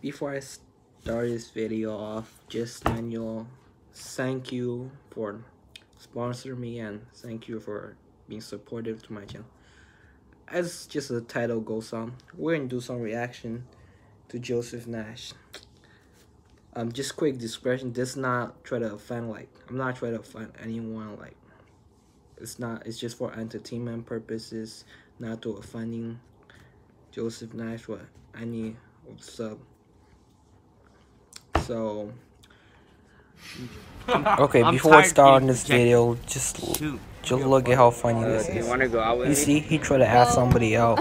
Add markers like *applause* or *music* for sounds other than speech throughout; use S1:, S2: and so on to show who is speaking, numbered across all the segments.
S1: before I start this video off, just manual thank you for sponsoring me and thank you for being supportive to my channel. As just the title goes on, we're gonna do some reaction to Joseph Nash. Um, just quick discretion. This not try to offend like I'm not trying to offend anyone. Like it's not. It's just for entertainment purposes, not to offending Joseph Nash or any sub. So *laughs* okay,
S2: I'm
S1: before I
S2: tired
S1: start on this
S2: rejected.
S1: video, just
S2: Shoot.
S1: just look at how funny
S2: Uh,
S1: this
S2: do you
S1: is.
S2: want to go out with
S1: You
S2: me?
S1: see, he tried to ask somebody out.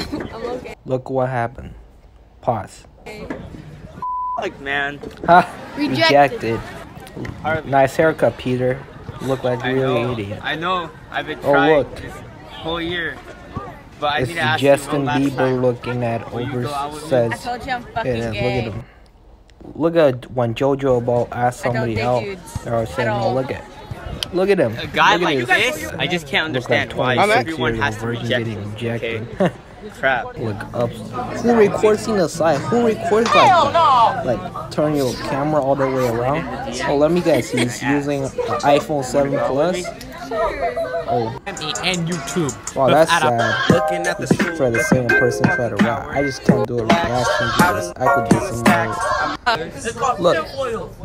S1: *laughs* Look what happened. Pause. *laughs*
S2: Like, man.
S1: Ha!
S3: Rejected.
S1: Rejected. Nice haircut, Peter. Look like
S2: I
S1: a real
S2: know.
S1: idiot.
S2: I know. I've been
S1: Oh,
S2: trying
S1: look.
S2: this whole year. But I
S1: It's
S2: need to ask
S1: Justin
S2: you one last
S1: Bieber
S2: time.
S1: looking at
S2: Will
S1: over
S2: go out with me?
S1: says.
S3: I told you I'm fucking
S1: yeah,
S3: gay.
S1: look at him. Look at when JoJo about asked somebody
S3: date
S1: out.
S3: dudes
S1: They were saying,
S3: at
S1: no,
S3: all.
S1: look at, look at him.
S2: A guy
S1: look
S2: like this, I just can't
S1: look like
S2: understand why everyone has to
S1: virgin
S2: reject
S1: getting
S2: him.
S1: rejected.
S2: Okay. *laughs* Crap.
S1: Look up. Who records in the side? Who records like that? Like turn your camera all the way around. Oh, let me guess. He's using an iPhone 7 Plus. Oh,
S4: and YouTube.
S1: wow, that's sad.
S4: Looking at the.
S1: For the same person try to rap. I just can't do a reaction this. I could do some more. Look,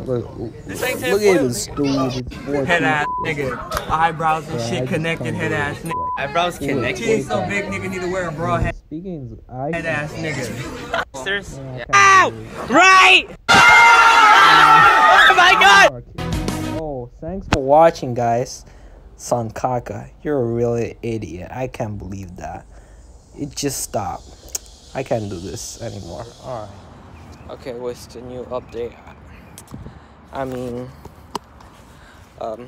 S1: look, look at this stupid
S4: Head ass nigga. Eyebrows and shit connected. Head ass nigga.
S2: Eyebrows connected.
S4: Titties so big, nigga need to wear a bra. Head,
S1: Speaking
S4: head ass nigga.
S2: Sisters? Ow! Right! *laughs* oh my oh god!
S1: Oh, thanks for watching, guys. Sankaka, you're a really idiot. I can't believe that. It just stopped. I can't do this anymore. Alright. Okay, what's the new update? I mean, um,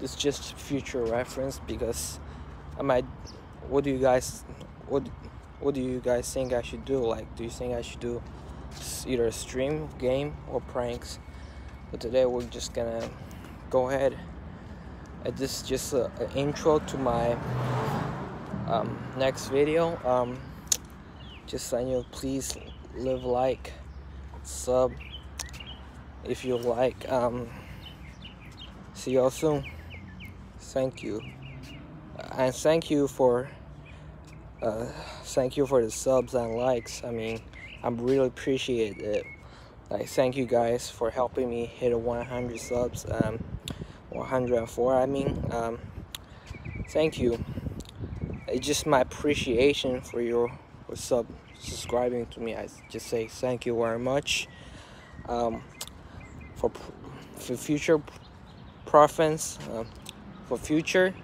S1: it's just future reference because I might. What do you guys, what, what do you guys think I should do? Like, do you think I should do either stream, game, or pranks? But today we're just gonna go ahead. Uh, this is just an intro to my um, next video. Um, just saying you please leave a like, sub if you like. Um, see y'all soon. Thank you, and thank you for uh, thank you for the subs and likes. I mean, I'm really appreciate it. Like, thank you guys for helping me hit a 100 subs. Um, 104. I mean, um, thank you. It's just my appreciation for your for sub subscribing to me. I just say thank you very much. Um, for for future preference, um, for future,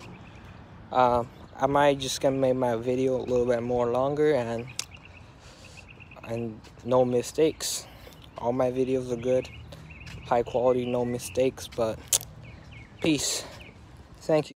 S1: um, I might just gonna make my video a little bit more longer and and no mistakes. All my videos are good, high quality, no mistakes. But peace. Thank you.